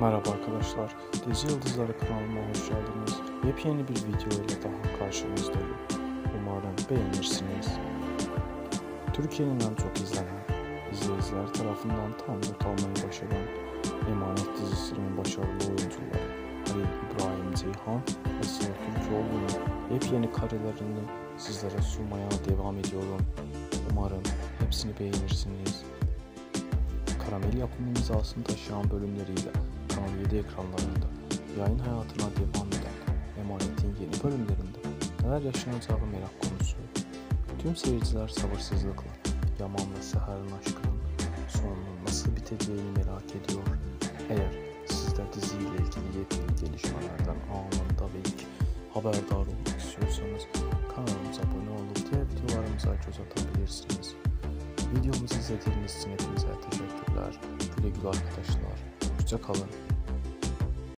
Merhaba arkadaşlar, Dizi Yıldızları kanalıma hoş geldiniz. Yepyeni bir video ile daha karşınızdayım. Umarım beğenirsiniz. Türkiye'nin en çok izlenen, izleyiciler tarafından tam not almayı başaran Emanet dizisinin başarılı oyuncuları Halil İbrahim Ceyhan ve Sıla Türkoğlu'nun yepyeni karelerini sizlere sunmaya devam ediyorum. Umarım hepsini beğenirsiniz. Karamel yapım imzasını taşıyan bölümleriyle Kanal 7 ekranlarında yayın hayatına devam eden Emanet'in yeni bölümlerinde neler yaşanacağı merak konusu. Tüm seyirciler sabırsızlıkla Yaman ve Seher'in aşkının sonunun nasıl biteceğini merak ediyor. Eğer siz de diziyle ilgili yepyeni gelişmelerden anında ve ilk haberdar olmak istiyorsanız kanalımıza abone olup diğer videolarımıza göz atabilirsiniz. Videomuzu izlediğiniz için hepinize teşekkürler. Güle güle arkadaşlar. Hoşça kalın.